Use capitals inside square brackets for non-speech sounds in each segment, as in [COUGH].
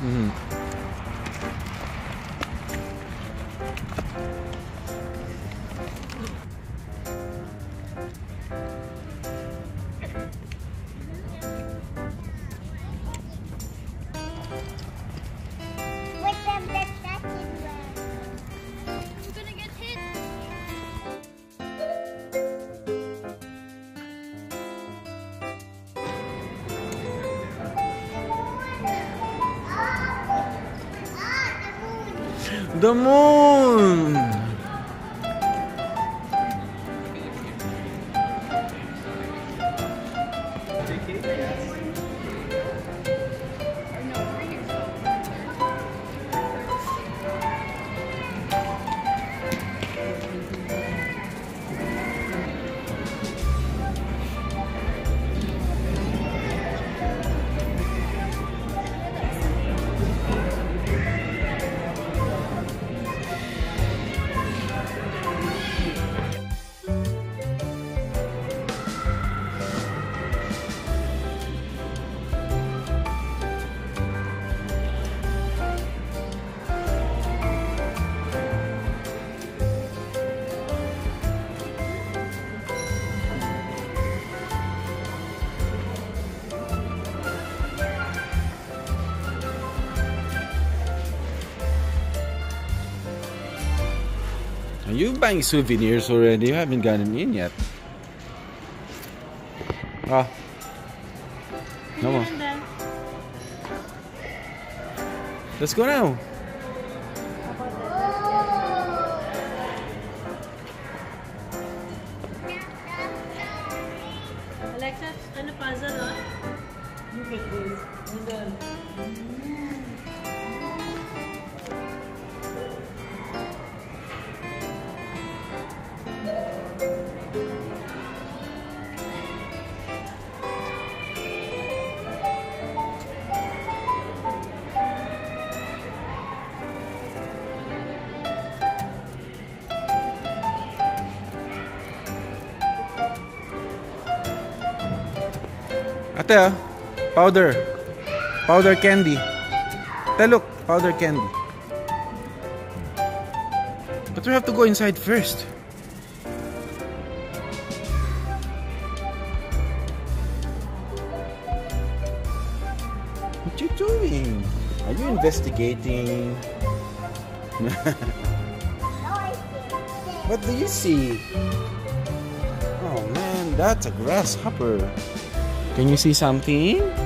嗯。The moon! Buying souvenirs already? You haven't gotten in yet. Ah. Come on. Let's go now. Ate, ah. Powder. Powder candy. Ate, look. Powder candy. But we have to go inside first. What you doing? Are you investigating? [LAUGHS] What do you see? Oh man, that's a grasshopper. Can you see something?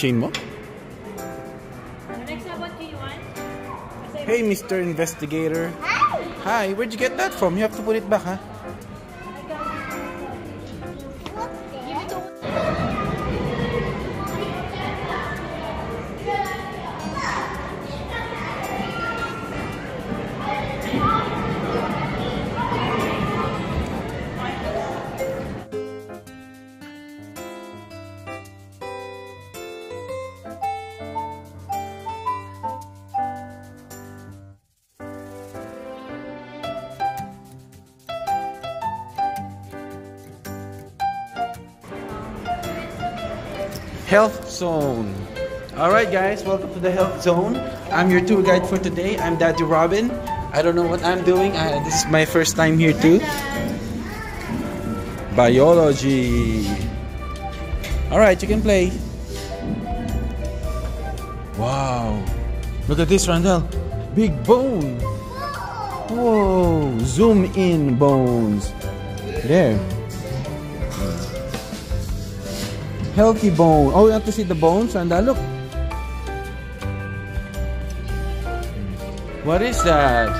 Keychain mo? Alexa, what do you want? Kasi Hey, Mr. Investigator. Hi, where'd you get that from? You have to put it back, huh? Health Zone. All right, guys, welcome to the Health Zone. I'm your tour guide for today. I'm Daddy Robin. I don't know what I'm doing. I, this is my first time here too. Biology. All right, you can play. Wow. Look at this, Randall. Big bone. Whoa. Zoom in bones. There. Healthy bone. Oh, you have to see the bones, Randall. Look. What is that?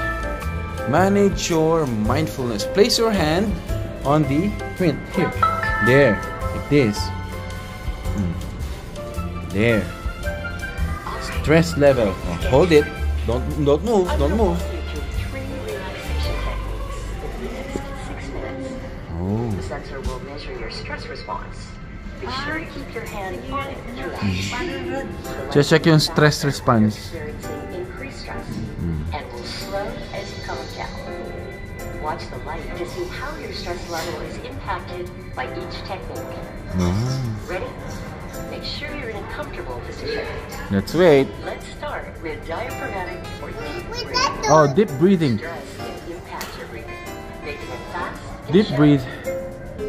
Manage your mindfulness. Place your hand on the print. Here. There. Like this. Mm. There. Stress level. Hold it. Don't don't move. Don't move. Just check yung stress response. Hmm. Experiencing we'll slow as you calm down. Watch the light to see how your stress level is impacted by each technique. Ah. Ready? Make sure you're in a comfortable position. Let's wait. Let's start with diaphragmatic or deep breathing. Oh, deep breathing. Stress can impact your breathing, making it fast and Deep breathe.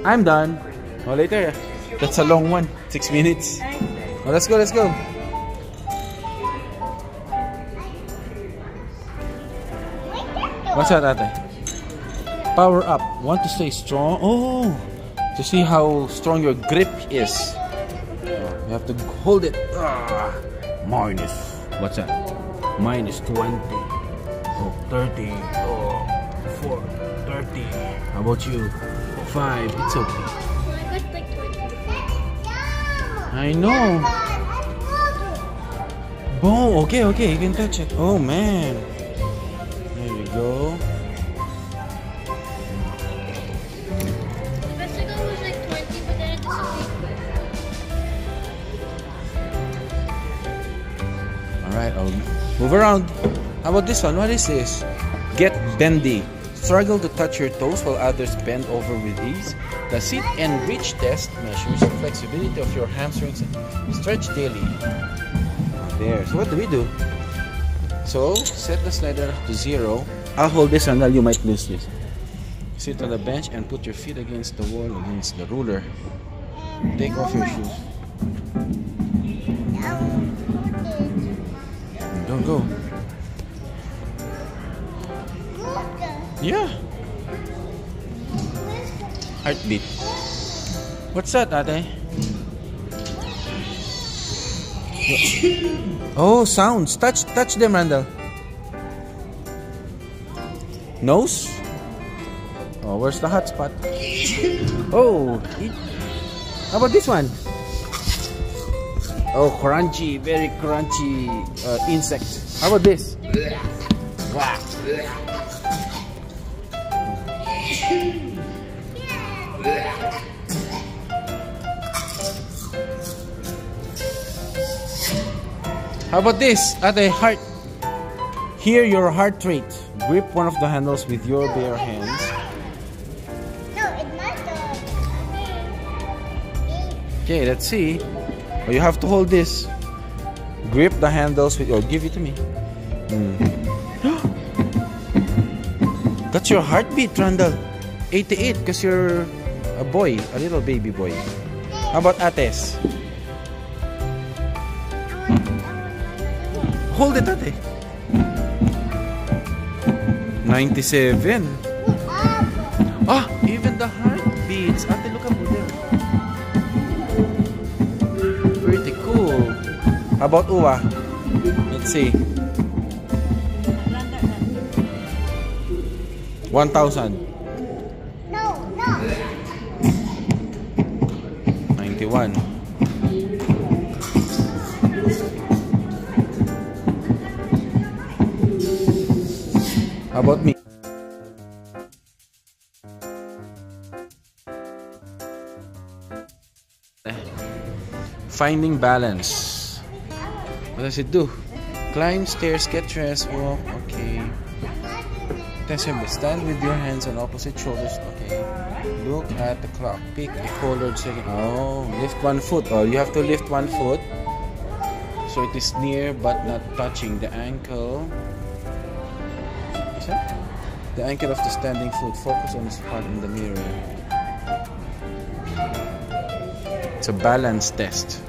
I'm done. Oh, later. That's a long one. Six minutes. Oh, let's go. Let's go. What's that, ate? Power up. Want to stay strong? Oh, to see how strong your grip is. You have to hold it. Ah, minus. What's that? Minus 20. Oh, 30. Oh, 4. 30. How about you? 5. It's okay. I know. Oh, okay, okay. You can touch it. Oh, man. Move around. How about this one? What is this? Get bendy. Struggle to touch your toes while others bend over with ease. The sit and reach test measures the flexibility of your hamstrings. Stretch daily. There. So what do we do? So set the slider to zero. I'll hold this and you might lose this. Sit on the bench and put your feet against the wall against the ruler. Take off your shoes. Go. Yeah. Heartbeat. What's that, ate? Oh, sounds. Touch, touch them, Randall. Nose. Oh, where's the hot spot? Oh, how about this one? Oh, crunchy, very crunchy uh, insect. How about this? How about this? At a heart. Hear your heart rate. Grip one of the handles with your bare hands. No, it's not the. Okay, let's see. Oh, you have to hold this. Grip the handles with. Oh, give it to me. Hmm. [GASPS] That's your heartbeat, Randall. 88, because you're a boy, a little baby boy. How about Ates? Hold it, Ate. 97. Ah, even the about Uwa? Let's see. 1,000. No, no. 91. How about me? Finding balance. What does it do? Climb stairs, get dressed, walk. Okay. Test Assembly. Stand with your hands on opposite shoulders. Okay. Look at the clock. Pick a colored second. Oh, lift one foot. Oh, you have to lift one foot. So it is near but not touching the ankle. Is that? The ankle of the standing foot. Focus on the spot in the mirror. It's a balance test.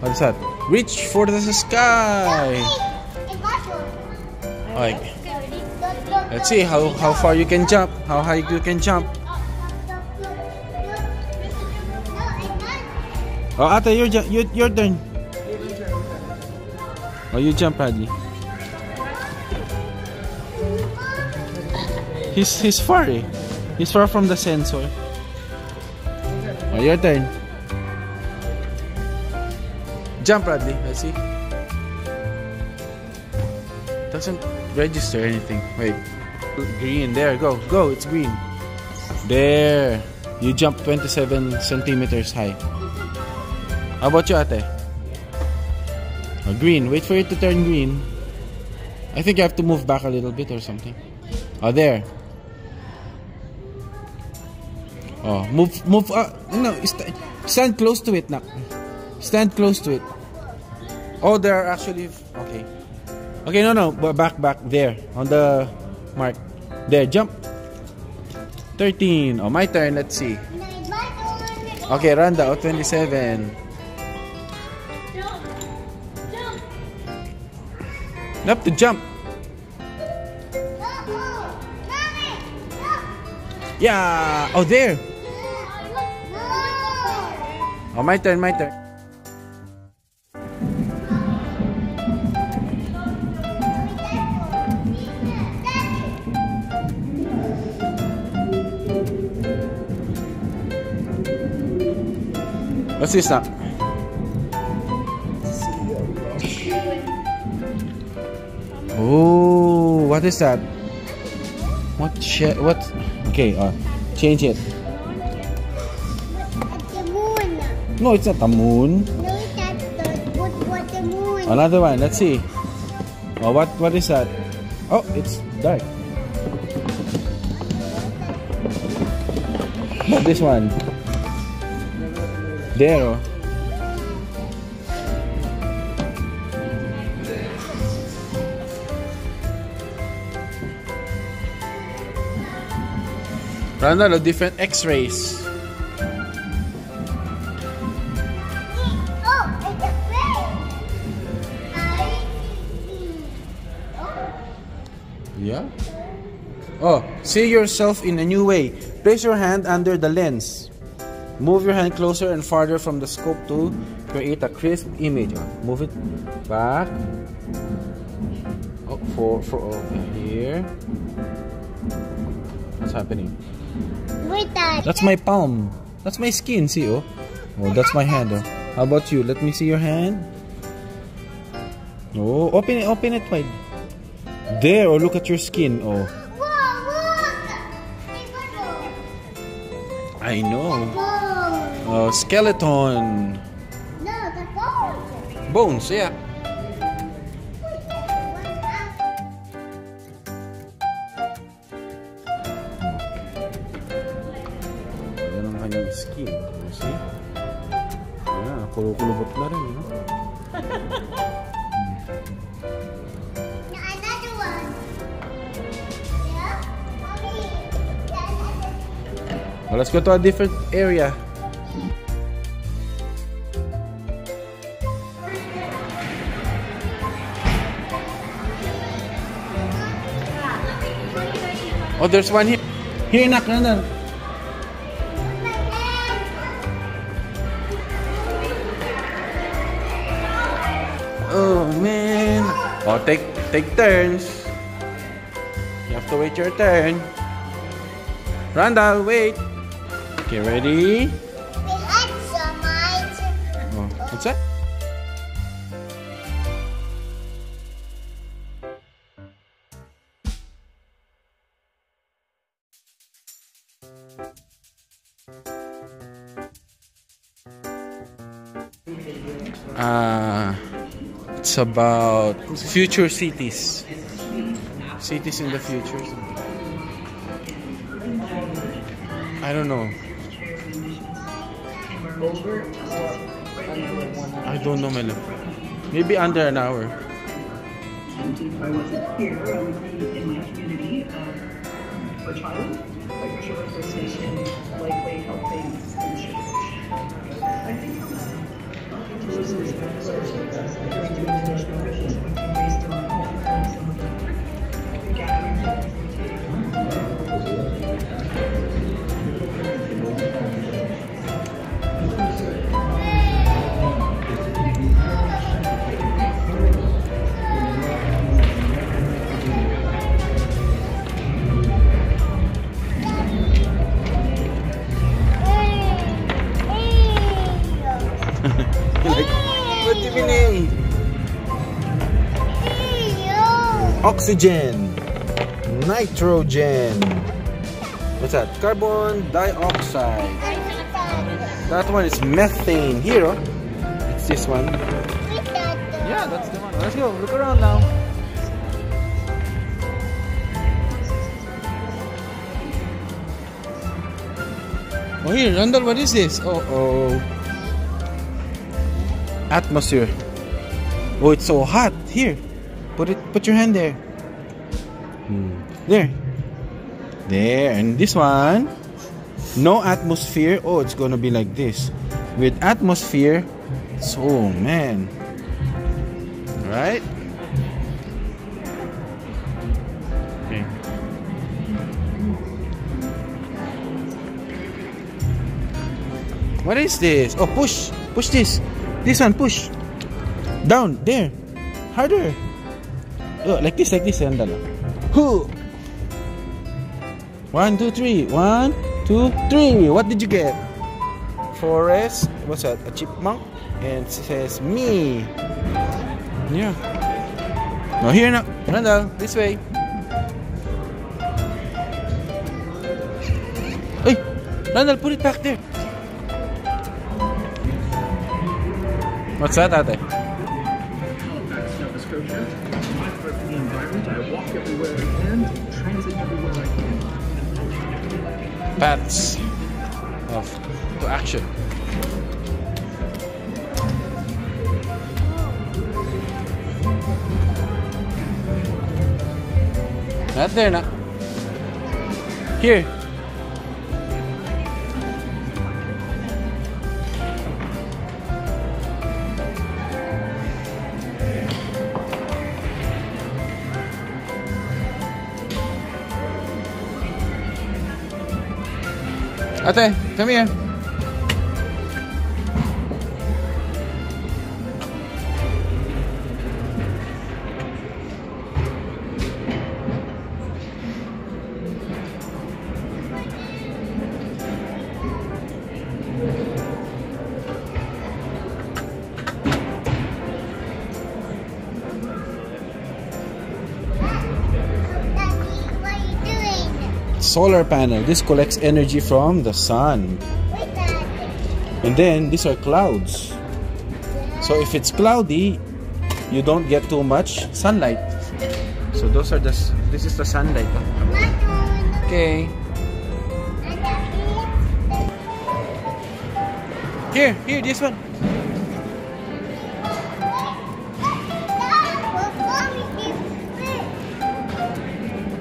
What is that? Reach for the sky. Look, let's see how, how far you can jump. How high you can jump. Oh, ate, your, your, your turn. Oh, you jump, Paddy. He's, he's far eh. He's far from the sensor. Oh, your turn. Jump, Bradley. Let's see. Doesn't register anything. Wait. Green. There. Go. Go. It's green. There. You jump 27 centimeters high. How about you, ate? Oh, green. Wait for it to turn green. I think you have to move back a little bit or something. Oh, there. Oh, move, move. Uh, no, st- stand close to it, nak. Stand close to it. Oh, there are actually. Okay. Okay, no, no. but Back, back. There. On the mark. There, jump. 13. Oh, my turn. Let's see. No, it's my turn. Okay, Randa. Oh, 27. Jump! Jump! You have to jump. No, no. Mommy, no. Yeah. Oh, there. Oh, my turn. My turn. What's this? Oh, what is that? What? What? Okay, uh, change it. The. No, it's not a moon. No, the the moon. Another one. Let's see. Oh, what? What is that? Oh, it's dark. Not [LAUGHS] this one. There. Oh. Randall, of different X-rays. Oh, it's a fish. I see. Oh, Yeah. Oh, see yourself in a new way. Place your hand under the lens. Move your hand closer and farther from the scope to create a crisp image. Oh, move it back. Oh, for for oh, okay, here. What's happening? wait that. That's my palm. That's my skin. See, oh. Oh, that's my hand. Oh. How about you? Let me see your hand. Oh, open it. Open it wide. There. Oh, look at your skin. Oh. I know. Bones. Uh, skeleton. No, the bones. Bones, yeah. Yan ang kanyang skin. You see? Ayan, kulukulubot na rin. You know? Now another one. Yeah? Mommy. Yeah, another. Well, let's go to a different area. Oh, there's one here. Here, nak, Nandun. Oh man. Oh, take take turns. You have to wait your turn. Randall, wait. Okay, ready? About future cities. Cities in the future. I don't know. I don't know, my. Maybe under an hour. if I wasn't here, I would be in my community um, for child, tourism is Oxygen. Nitrogen. What's that? Carbon dioxide. That one is methane. Here, oh. It's this one. Yeah, that's the one. Let's go. Look around now. Oh, here, Randall, what is this? Oh, oh. Atmosphere. Oh, it's so hot. Here, put it. Put your hand there. Hmm. There. There. And this one, no atmosphere. Oh, it's gonna be like this. With atmosphere, so oh, man. Right? Okay. What is this? Oh, push. Push this. This one, push. Down. There. Harder. Oh, like this, like this. Andala. Who? One, two, three. One, two, three. What did you get? Forest. What's that? A chipmunk? And it says me. Yeah. No, here now. Randall, this way. Hey, Randall, put it back there. What's that, ate? Paths of to action. Not there na. Here. Ate, come here. Solar panel. This collects energy from the sun. And then these are clouds. So if it's cloudy, you don't get too much sunlight. So those are the this is the sunlight. Okay. Here, here, this one.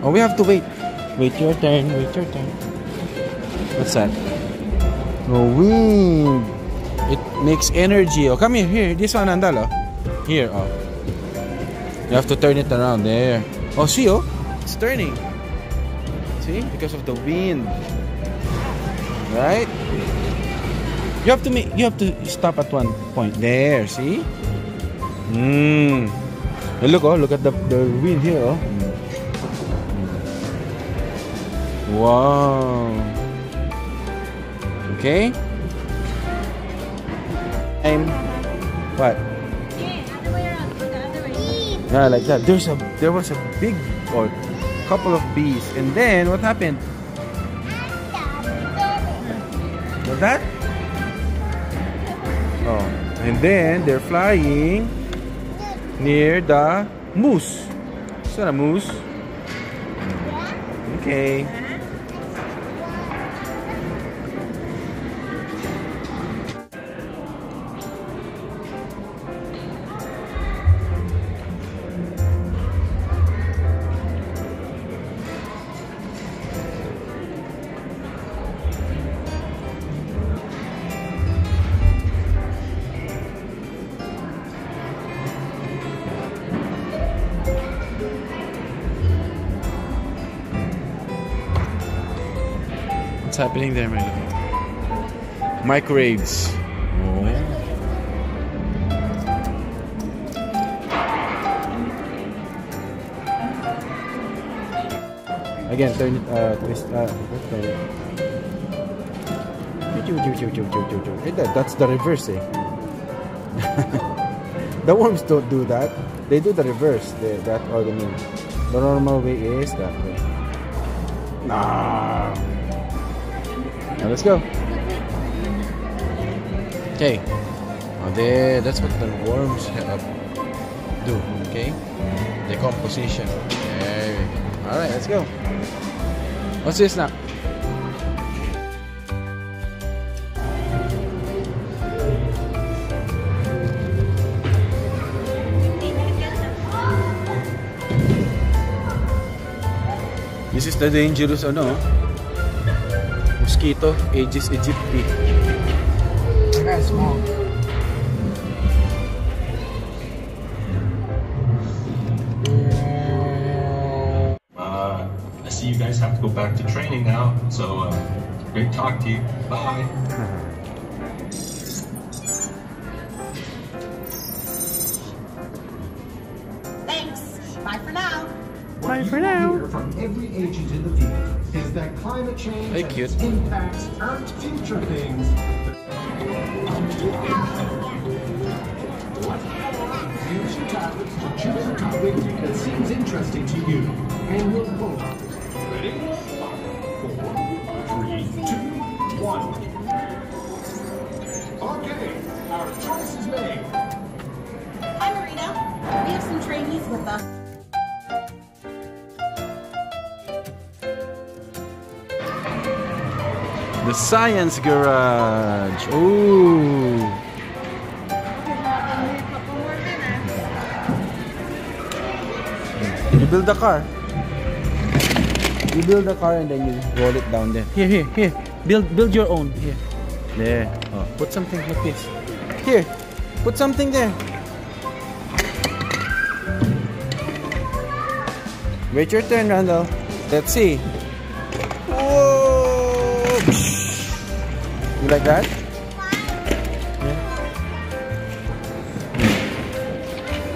Oh, we have to wait. Wait your turn. Wait your turn. What's that? Oh, wind. It makes energy. Oh, come here. Here. This one, Andal. Oh. Here. Oh. You have to turn it around. There. Oh, see. Oh. It's turning. See? Because of the wind. Right? You have to make. You have to stop at one point. There. See? Hmm. Hey, look. Oh, look at the the wind here. Oh. Wow. Okay. I'm what? Yeah, like that. There's a there was a big or couple of bees, and then what happened? What that? Oh, and then they're flying near the moose. Is that a moose? Okay. Happening there, my? Microwaves. Oh. Again, turn it, uh, twist, uh, That's the reverse, eh? [LAUGHS] The worms don't do that. They do the reverse. The, that mean. The normal way is that way. Nah. Now let's go. Okay. Oh, there. That's what the worms do. Okay. Decomposition. There we go. All right. Let's go. What's this now? This is the dangerous oh, ano mosquito Aedes aegypti. That's small. Uh, I see you guys have to go back to training now, so uh, great talk to you. Bye. Thanks. Bye for now. Bye for now. Climate change Hey, and cute. impacts aren't future things. Use your tablets to choose a topic that seems interesting to you, and we'll vote on it. Ready? The Science Garage. Ooh. You build a car. You build a car and then you roll it down there. Here, here, here. Build build your own. Here. There. Oh, put something like this. Here. Put something there. Wait your turn, Randall. Let's see. You like that? Yeah.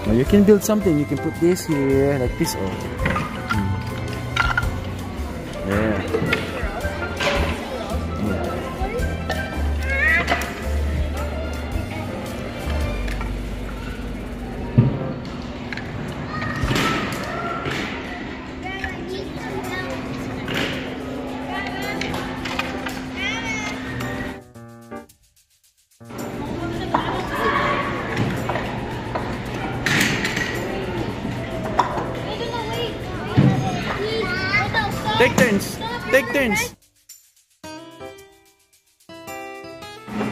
Now you can build something. You can put this here, like this. Oh. Take turns. Take turns.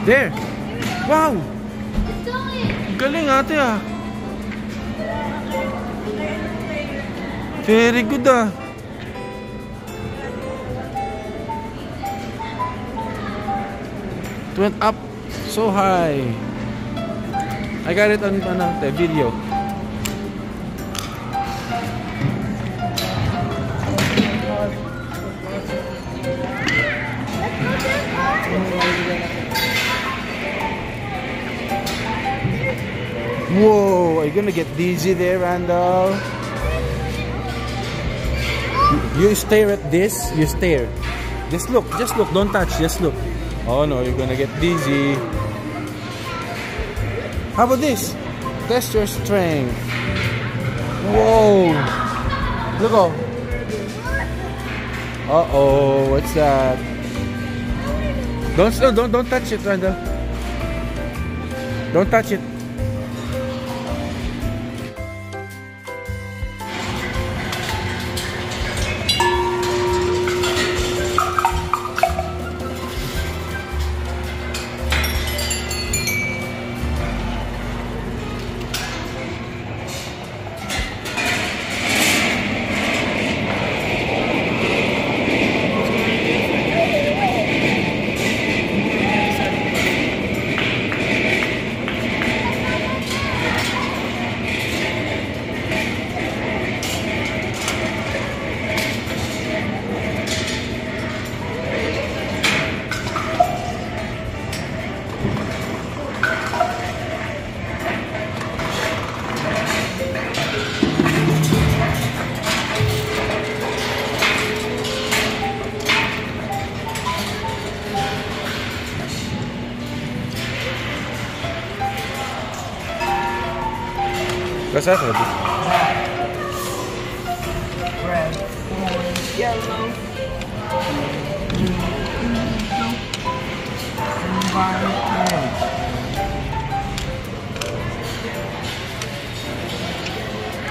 There. Wow. Galing ate ah. Very good ah. It went up so high. I got it on ano, the video. Gonna get dizzy there, Randall? You, stare at this, you stare. Just look, just look, don't touch, just look. Oh no, you're gonna get dizzy. How about this? Test your strength. Whoa! Look oh. Uh oh, what's that? Don't don't don't touch it, Randall. Don't touch it. Roddy? Red, orange, yellow.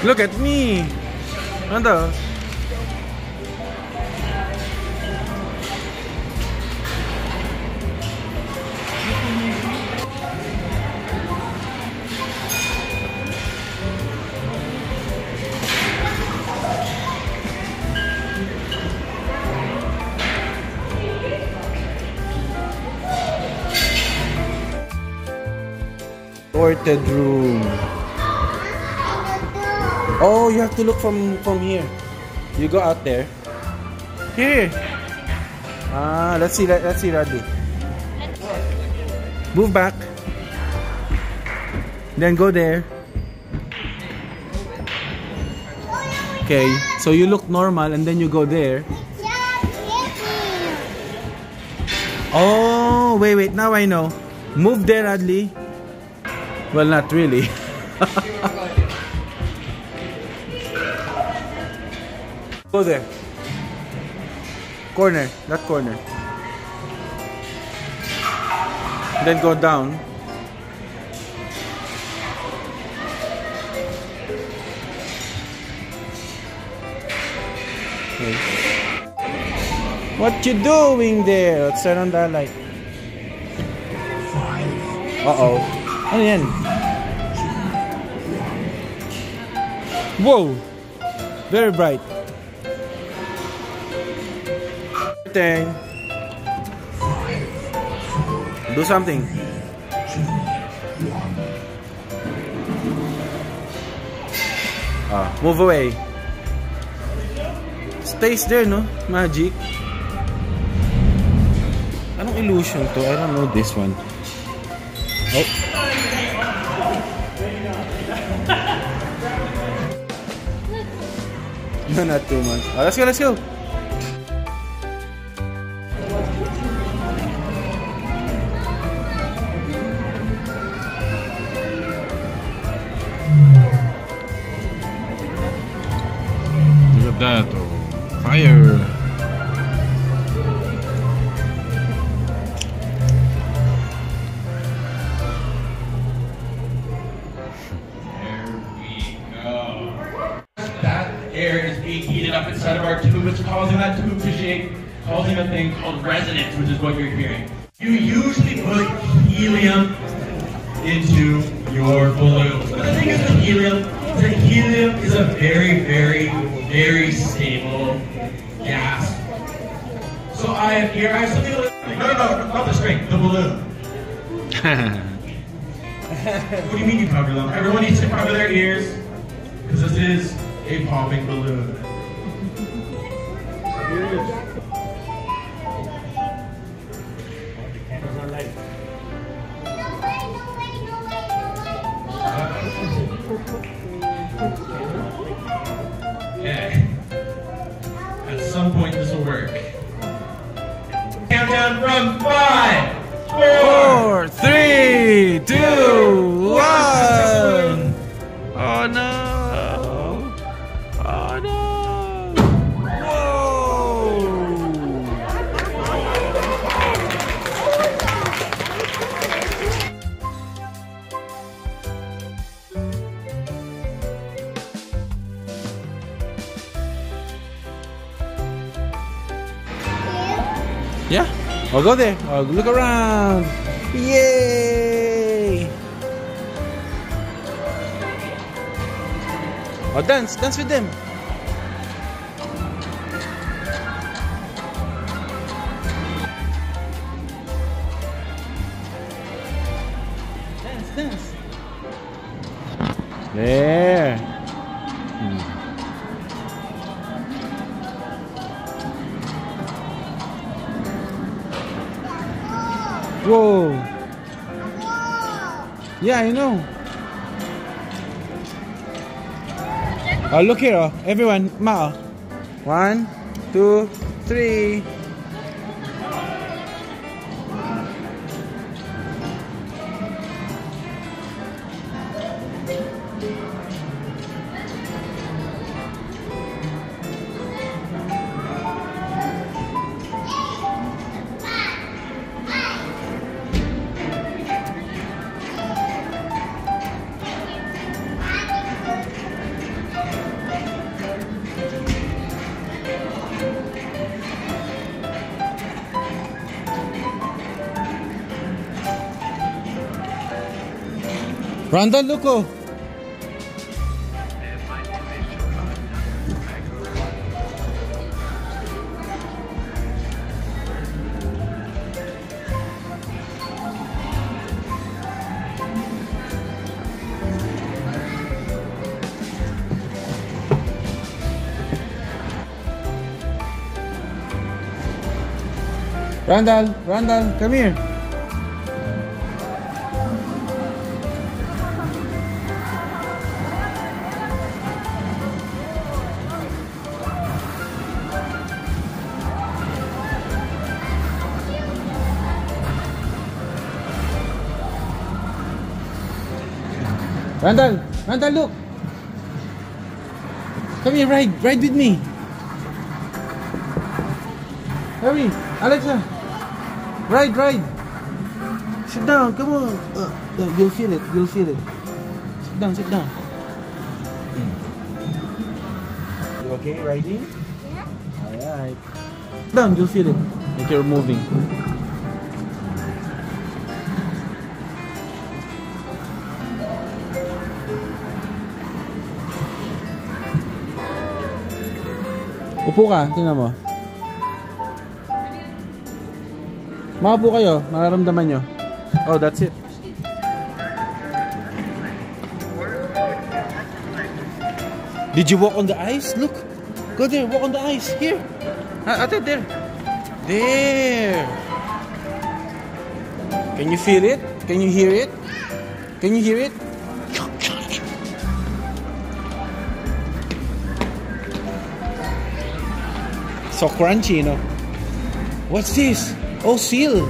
Look at me! Ano? Sorted room. Oh, you have to look from from here. You go out there. Here. Ah, let's see. Let, let's see, Radley. Move back. Then go there. Okay, so you look normal and then you go there. Oh, wait, wait. Now I know. Move there, Radley. Well, not really. [LAUGHS] Go there. Corner, that corner. Then go down. Okay. What you doing there? Let's turn on that light. Uh-oh. Ano yan? Whoa! Very bright. Thing. Do something. Ah, move away. Stays there, no? Magic. Anong illusion to? I don't know this one. No, not too much. Oh, Okay. At some point this will work. Countdown from five, I'll go there. I'll look around. Yay! Oh, dance. Dance with them. Dance, dance. There. Whoa. Yeah, I know. Oh, look here, everyone. Ma. One, two, three. Randall, look oh. Randall, Randall, come here. Randall, Randall, look. Come here, ride, ride with me. Hurry, Alexa. Ride, ride. Sit down, come on. Uh, uh, you'll feel it, you'll feel it. Sit down, sit down. You okay riding? Yeah. Alright. Sit down, you'll feel it. Like you're moving. Upo ka, tingnan mo. Makapo kayo, mararamdaman nyo. Oh, that's it. Did you walk on the ice? Look. Go there, walk on the ice. Here. Ah, ate, there. There. Can you feel it? Can you hear it? Can you hear it? So crunchy, you know. What's this? Oh, seal.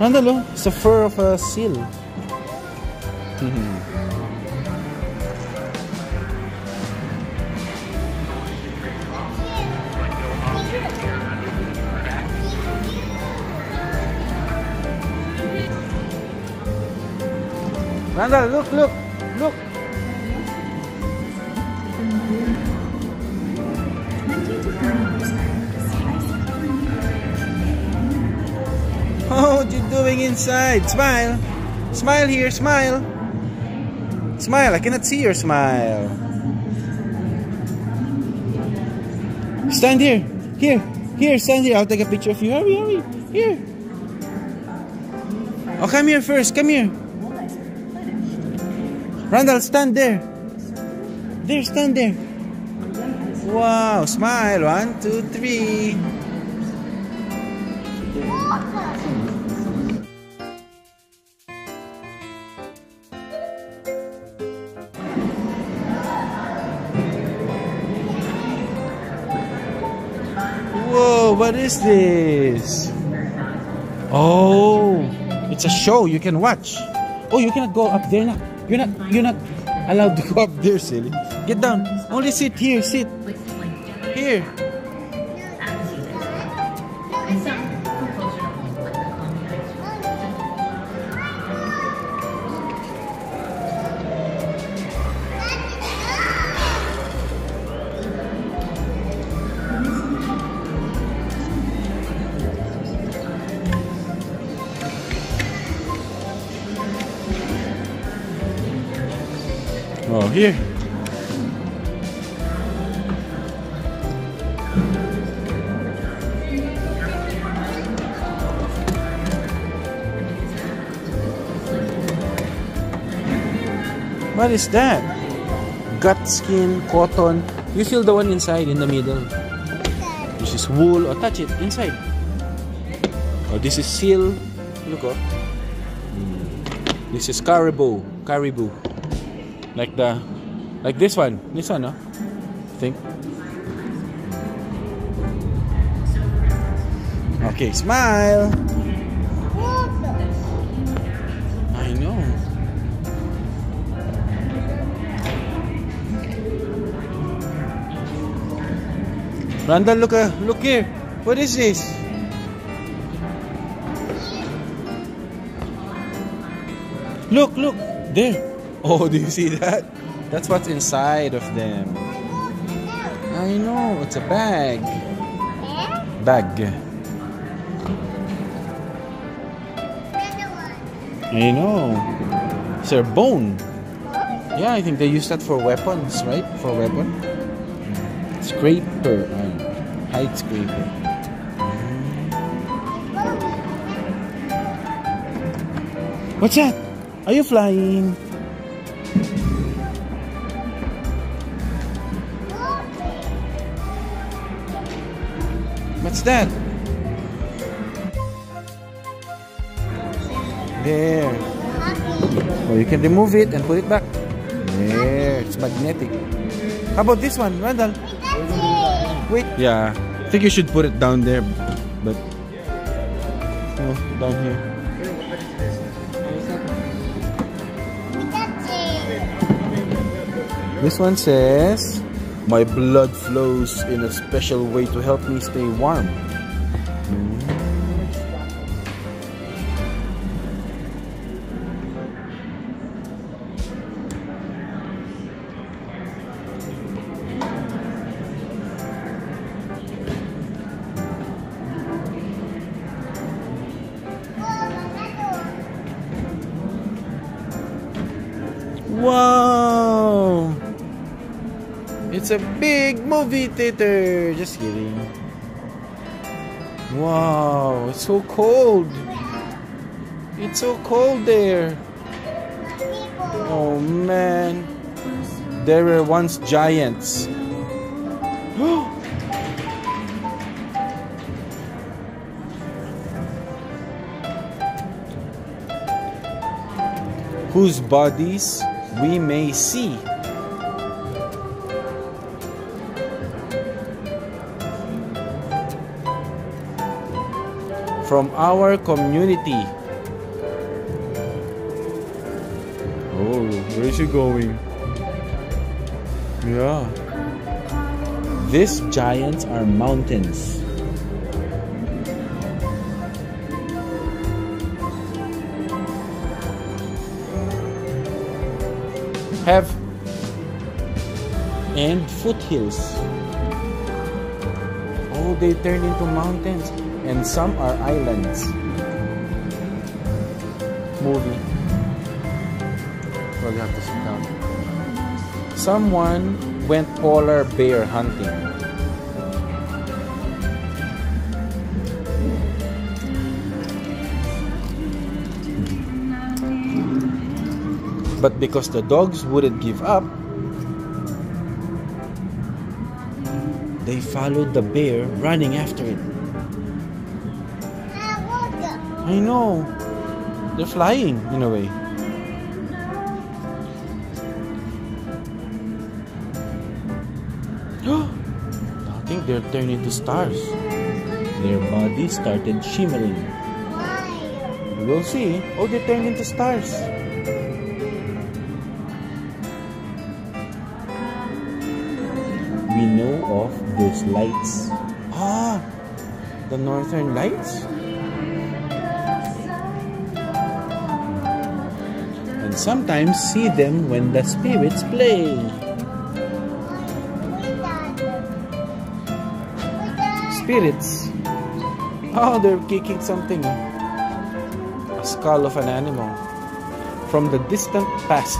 Randall, oh. It's the fur of a seal. Mhm. Randall, look, look, look. Doing inside? Smile. Smile here, smile. Smile, I cannot see your smile. Stand here. Here. Here, stand here. I'll take a picture of you. Hurry, hurry. Here. Oh, come here first. Come here. Randall, stand there. There, stand there. Wow, smile. One, two, three. What is this? Oh, it's a show you can watch. Oh, you cannot go up there now. You're not you're not allowed to go up there, silly. Get down. Only sit here, sit. Here. Oh, here. What is that? Gut skin, cotton. You feel the one inside in the middle. This is wool. Oh, touch it inside. Oh, this is seal. Look, oh. Hmm. This is caribou. Caribou. Like the, like this one. This one, no? I think. Okay, smile. I know. Randall, look, uh, look here. What is this? Look, look. There. [LAUGHS] Oh, do you see that? That's what's inside of them. I know. It's a bag. Bag. I know. It's a bone. Yeah, I think they use that for weapons, right? For weapon. Scraper. Height scraper. What's that? Are you flying? That? There. Oh, you can remove it and put it back. There. It's magnetic. How about this one, Randall? Wait. Yeah. I think you should put it down there. But. No, down here. This one says, My blood flows in a special way to help me stay warm. It's a big movie theater. Just kidding. Wow, it's so cold. It's so cold there. Oh man. There were once giants. [GASPS] Whose bodies we may see. From our community. Oh, where is she going? Yeah. These giants are mountains. have and foothills. Oh, they turn into mountains and some are islands. Movie. Well, you have to sit down. Someone went polar bear hunting. But because the dogs wouldn't give up, they followed the bear running after it. I know. They're flying in a way. [GASPS] I think they're turning to stars. Their bodies started shimmering. We'll see. Oh, they turned into stars. we know of those lights. Ah, the northern lights? And sometimes see them when the spirits play. Spirits. Oh, they're kicking something. A skull of an animal from the distant past.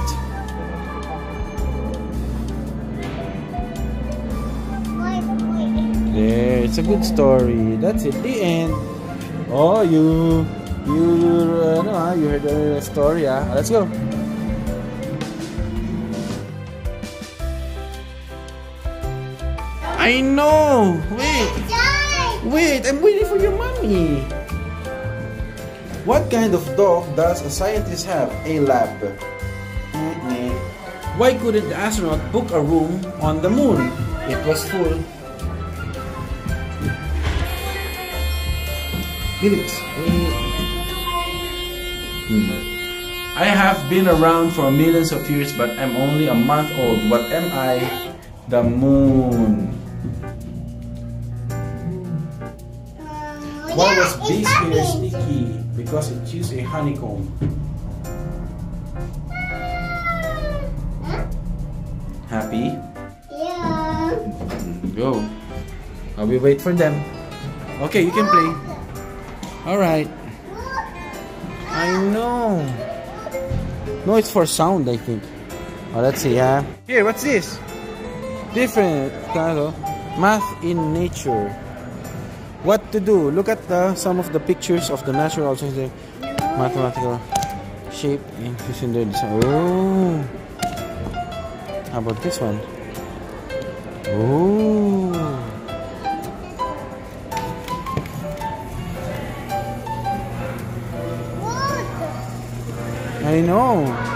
There, it's a good story. That's it. The end. Oh, you, you, uh, no, you heard the story, ah. Let's go. I know. Wait. Wait, I'm waiting for your mommy. What kind of dog does a scientist have? A lab. Why couldn't the astronaut book a room on the moon? It was full. Felix. Hmm. I have been around for millions of years, but I'm only a month old. What am I? The moon. Why was base hair sticky? Because it used a honeycomb. Happy? Yeah. Go. I will wait for them. Okay, you can play. Alright. I know. No, it's for sound, I think. Oh, let's see, huh? Here, what's this? Different, kind of. math in nature. What to do? Look at the, some of the pictures of the natural. The mathematical shape in the design. Oh, how about this one? Oh. I know.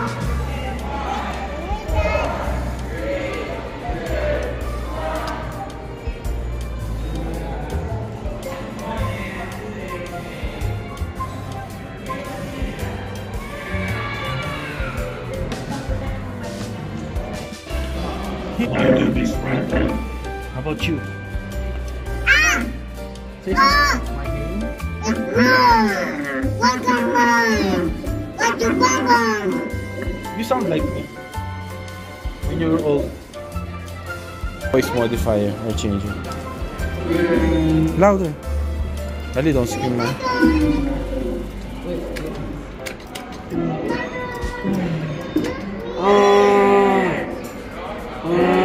Modifier or changing. Louder. Dali, don't scream man. Not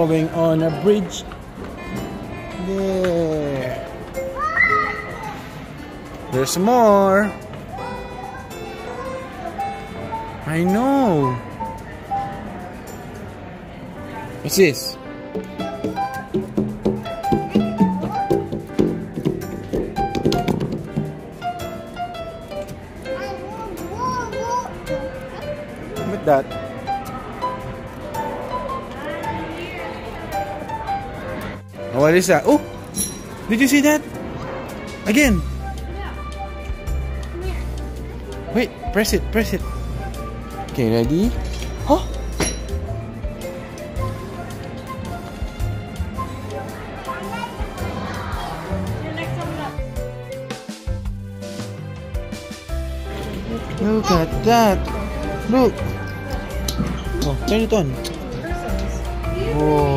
Going on a bridge. There. There's more. I know. What's this? With that. What is that? Oh! Did you see that? Again! Wait, press it, press it. Okay, ready? Oh! Look at that! Look! Oh, turn it on. Whoa!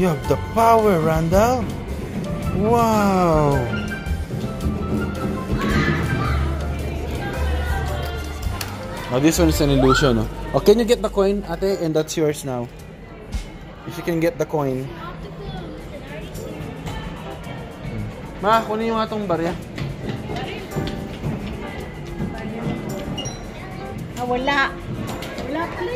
You have the power, Randall! Wow! Oh, this one is an illusion. Oh. oh, can you get the coin, ate? And that's yours now. If you can get the coin. Ma, kunin yung atong barya. Ah, wala. Wala pala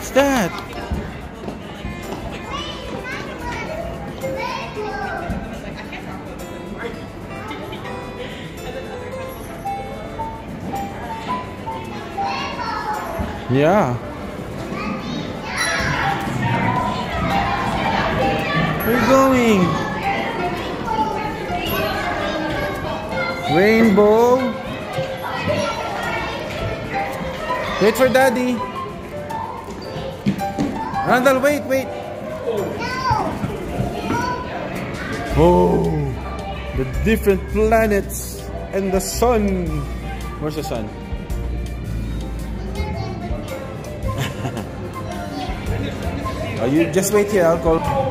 What's that? Yeah. Where are going. Rainbow. Wait for daddy. Randall, wait, wait. Oh, the different planets and the sun. Where's the sun? [LAUGHS] oh, you just wait here. I'll call.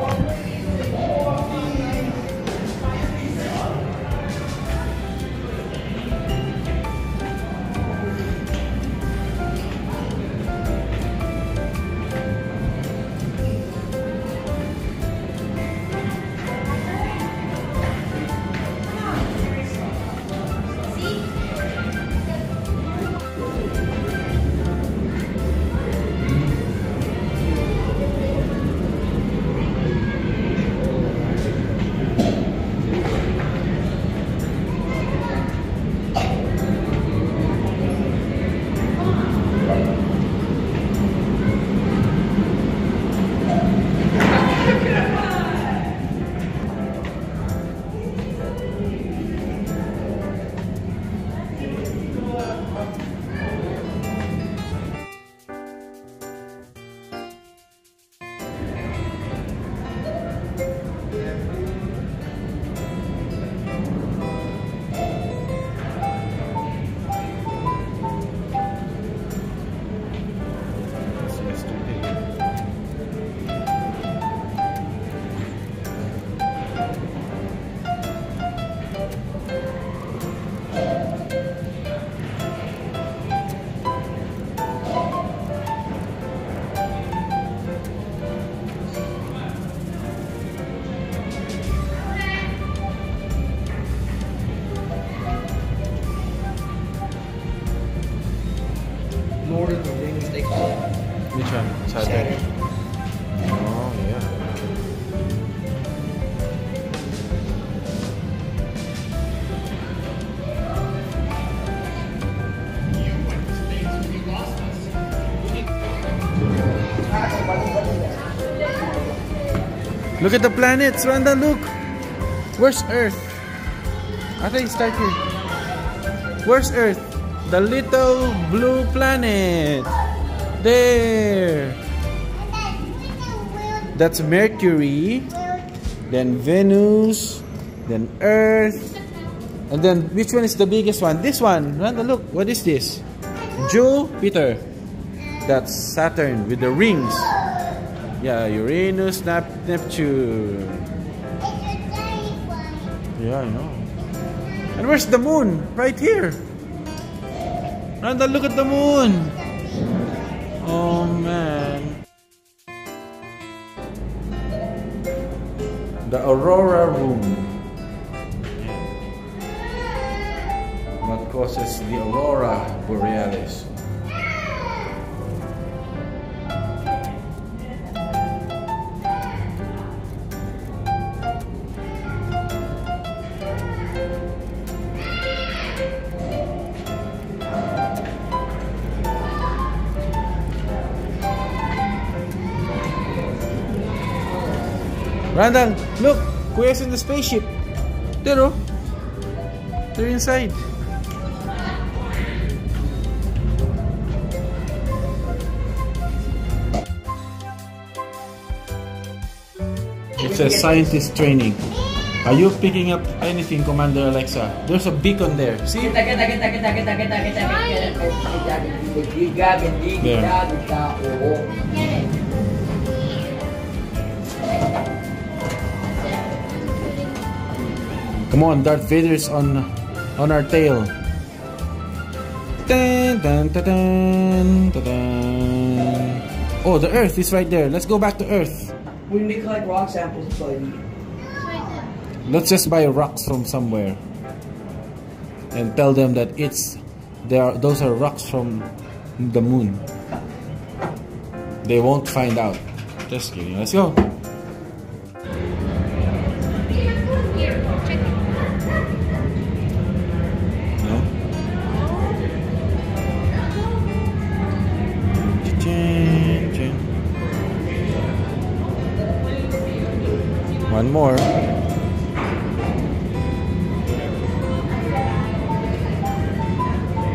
Look at the planets, Randa, look. Where's Earth? I think start here. Where's Earth? The little blue planet. There. That's Mercury. Then Venus. Then Earth. And then which one is the biggest one? This one. Randa, look. What is this? Jupiter. That's Saturn with the rings. Yeah, Uranus, Nep Neptune. Yeah, I know. And where's the moon? Right here. Randa, look at the moon. Oh man. The aurora room. What causes the aurora borealis? Randall, look! Kuya's in the spaceship. There oh. They're inside. It's a scientist training. Are you picking up anything, Commander Alexa? There's a beacon there. See? Kita, Come on, Darth Vader's on on our tail. Dun, dun, dun. Oh, the Earth is right there. Let's go back to Earth. We need to collect rock samples, buddy. Let's just buy rocks from somewhere and tell them that it's there. Are, those are rocks from the moon. They won't find out. Just kidding. Let's go. More.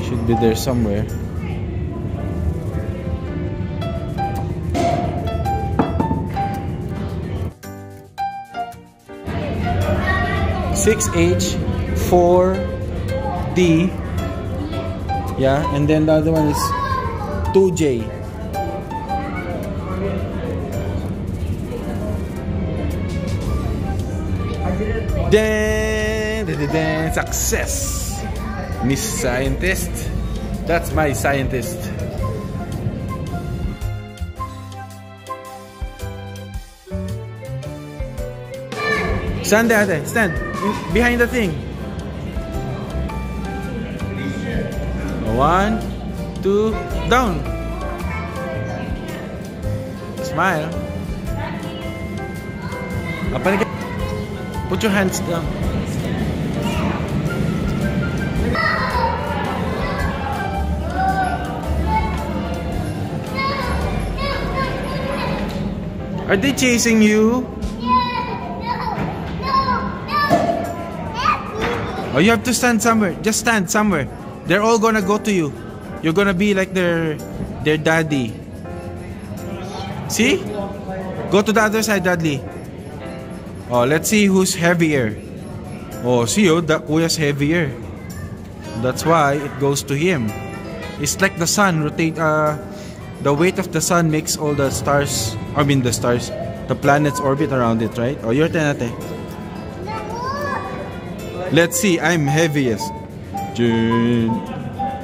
Should be there somewhere. Six H, four D. Yeah, and then the other one is two J. Dan, success, Miss Scientist. That's my scientist. Stand there, stand behind the thing. One, two, down. Smile. Apa? Put your hands down. Are they chasing you? Oh, you have to stand somewhere. Just stand somewhere. They're all gonna go to you. You're gonna be like their their daddy. See? Go to the other side, Dudley. Oh, let's see who's heavier. Oh, see oh, the kuya's heavier. That's why it goes to him. It's like the sun rotate. Uh, the weight of the sun makes all the stars. I mean the stars, the planets orbit around it, right? Oh, your turn, ate. Let's see. I'm heaviest. Jin,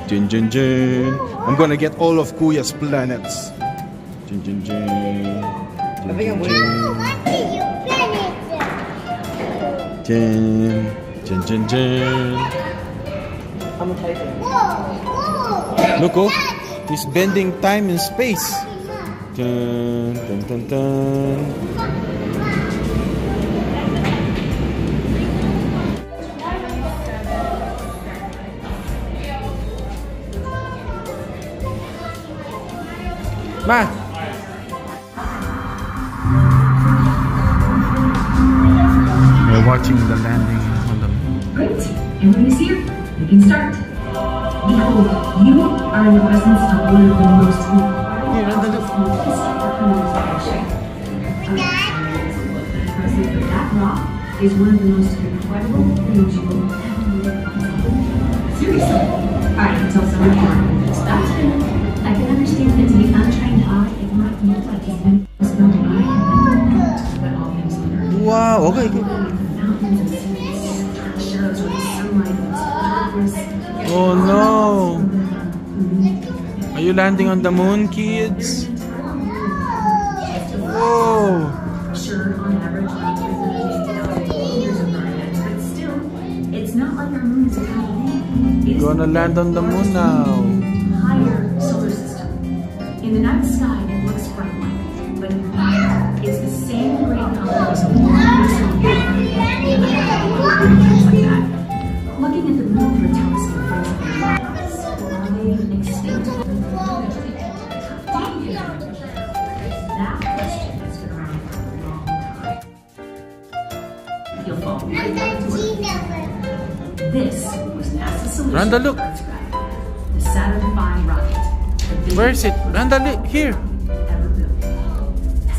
jin, jin, jin. I'm gonna get all of Kuya's planets. Jin, jin, jin. Jin, jin, jin, jin. I'm a Titan. Look, oh, he's bending time and space. Dun, dun, dun, dun. Ma! Watching the landing on the moon. Great. Everyone is here. We can start. Behold, you are in the presence of one of the most incredible uh, The presence of that rock is one of the most incredible things you will ever live Seriously. Alright, until someone can. So. I can understand that to be untrained eye, it might look like it's been spelled by but all things on earth. Wow, okay. okay. You landing on the moon, kids? Whoa! Sure, on average, about 350,000 kilometers of Earth, but still, it's not like our moon is a tiny It is Gonna land on the moon now. higher solar system. In the night To look. The Where is it? Randa, look, here.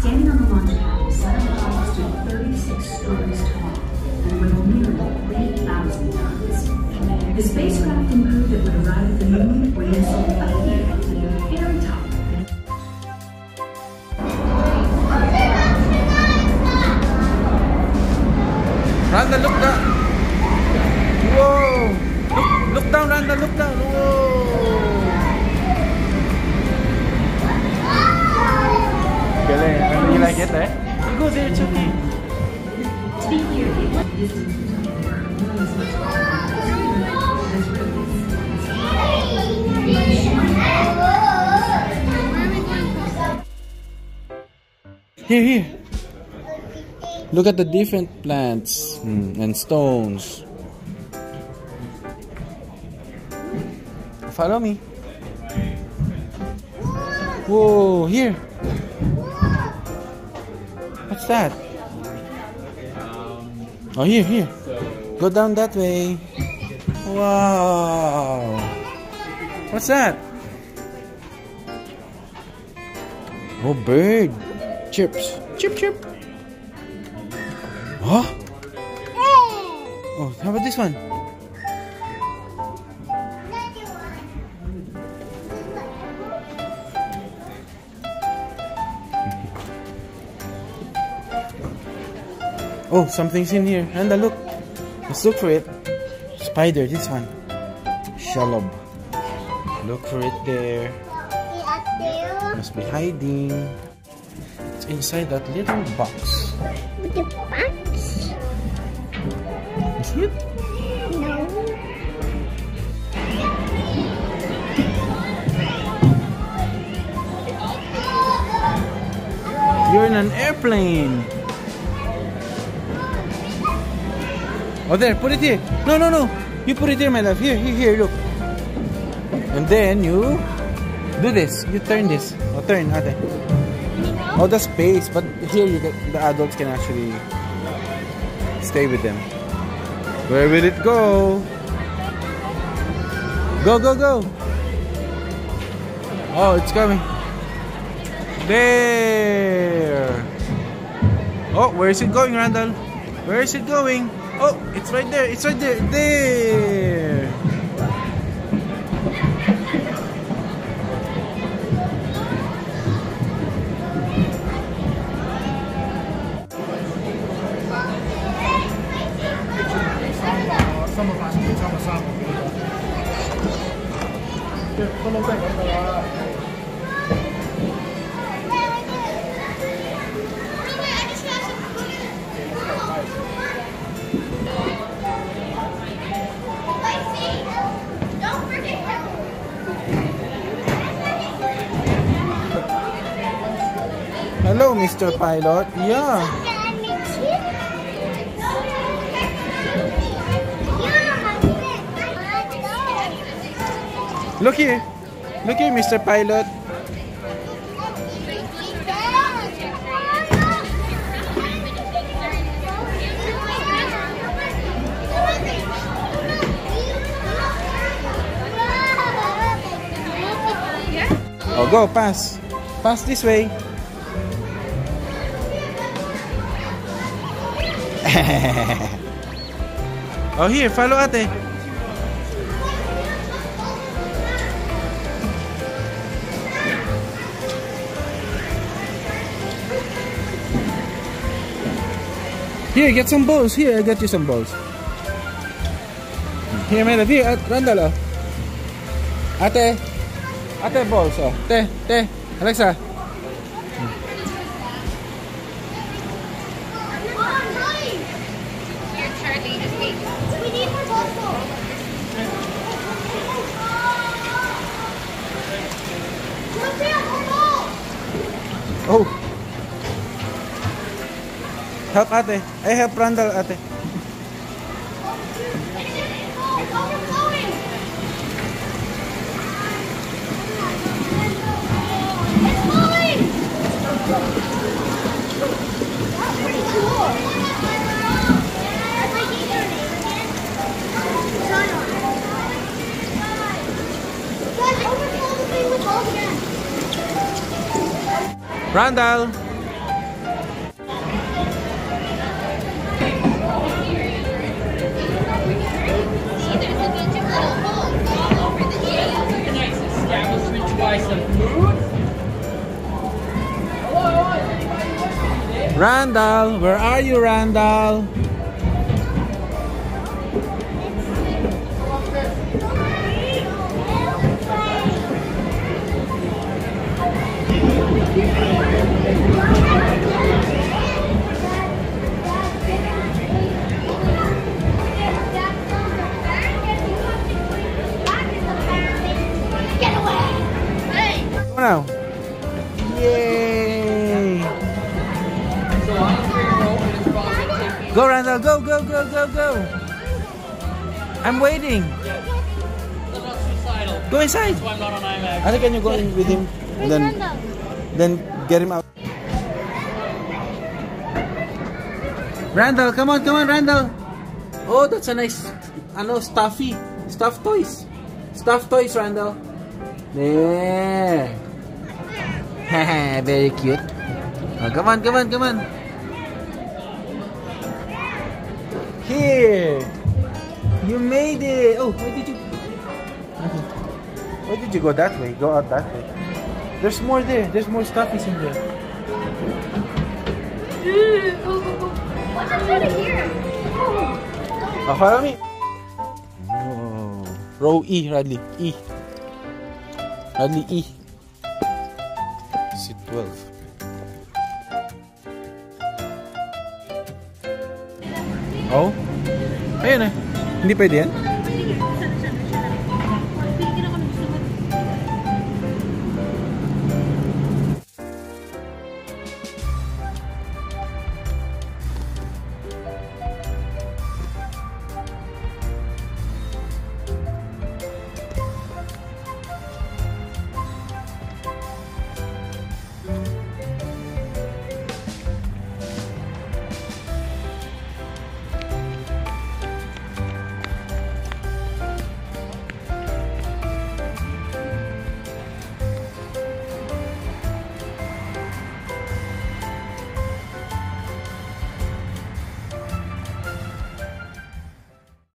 Standing on the launch pad, the stood 36 stories tall Here, here. Look at the different plants hmm, and stones. Follow me. Whoa, here. What's that? Oh, here, here. Go down that way. Wow. What's that? Oh, bird. Chips. Chip, chip. Huh? Oh, how about this one? Oh, something's in here. Anda, look. Let's look for it. Spider, this one. Shelob. Look for it there. Must be hiding. It's inside that little box. The box? Is it? No. You're in an airplane. Oh, there, put it here. No, no, no. You put it here, my love. Here, here, here, look. And then you do this. You turn this. Oh, turn, ate. Oh, the space. But here, you get, the adults can actually stay with them. Where will it go? Go, go, go. Oh, it's coming. There. Oh, where is it going, Randall? Where is it going? Oh, it's right there. It's right there. There. pilot. Yeah. Look here. Look here, Mr. Pilot. Oh, go, pass. Pass this way. Oh, here, follow ate. Here, get some balls. Here, I got you some balls. Here, Melody. Here, at. Ate. Ate, balls, oh. Te, te. Alexa. Here, Charlie, just wait. We need more balls. Oh. Help ate. I help Randall ate. Randall. Randall, where are you, Randall? Get away! Hey! Go now. Yay! Go, Randall. Go, go, go, go, go. I'm waiting. Go inside. That's why I'm not on IMAX. I think can you go in with him and then then get him out. Randall, come on, come on, Randall. Oh, that's a nice, ano, stuffy, stuffed toys, stuffed toys, Randall. There. [LAUGHS] Very cute. Oh, come on, come on, come on. Here. You made it. Oh, why did you? Why did you go that way? Go out that way. There's more there. There's more stuffies in there. What's inside of here? Oh, follow me. Oh. Row E, Radley. E. Radley E. Oh? Ayun eh. Hindi pwede yan?